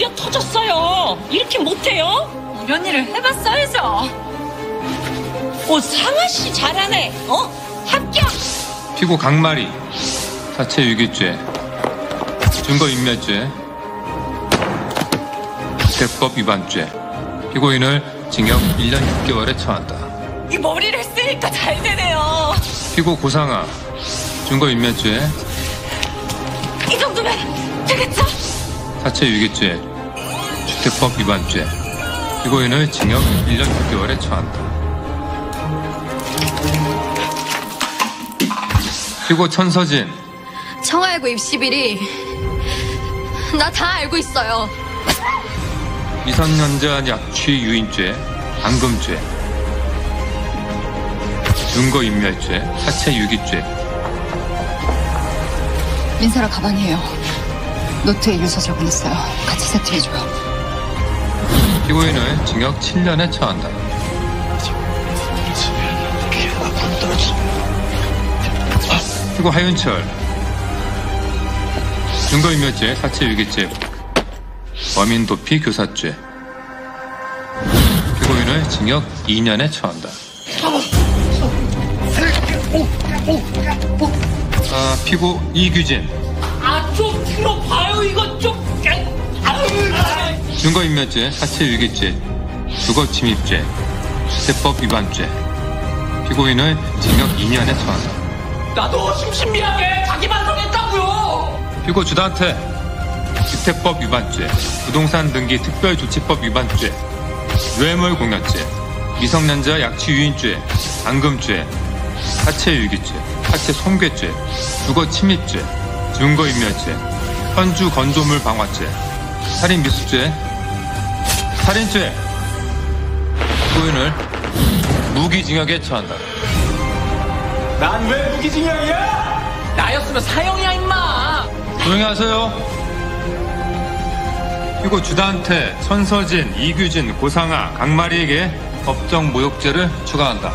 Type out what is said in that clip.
오히려 터졌어요. 이렇게 못해요? 이런 일을 해봤어야죠. 오, 상아 씨 잘하네. 어? 합격! 피고 강마리 사체 유기죄 증거인멸죄 대법 위반죄 피고인을 징역 1년 6개월에 처한다. 이 머리를 쓰니까 잘 되네요. 피고 고상아 증거인멸죄 이 정도면 되겠죠? 사체 유기죄 주택법 위반죄 피고인을 징역 1년 6개월에 처한다. 피고 천서진 청하고 입시비리 나 다 알고 있어요. 미성년자 약취 유인죄, 방금죄, 증거인멸죄, 사체 유기죄, 민사라 가방이에요. 노트에 유서 적어놨어요. 같이 세트해줘요. 피고인을 징역 7년에 처한다. 피고 하윤철, 증거인멸죄, 사체 유기죄, 범인 도피 교사죄, 피고인을 징역 2년에 처한다. 아, 피고 이규진, 아, 좀. 아유, 증거인멸죄, 사체유기죄, 주거침입죄, 세법 위반죄, 피고인을 징역 2년에 처한다. 나도 심신미하게 자기 반성했다고요. 피고 주단태, 주택법 위반죄, 부동산 등기 특별조치법 위반죄, 뇌물 공여죄, 미성년자 약취 유인죄, 방금죄, 사체유기죄, 사체 손괴죄, 주거침입죄, 증거인멸죄, 현주 건조물 방화죄, 살인 미수죄, 살인죄, 피고인을 무기징역에 처한다. 난 왜 무기징역이야? 나였으면 사형이야, 임마. 조용히 하세요. 그리고 주단태, 천서진, 이규진, 고상아, 강마리에게 법정 모욕죄를 추가한다.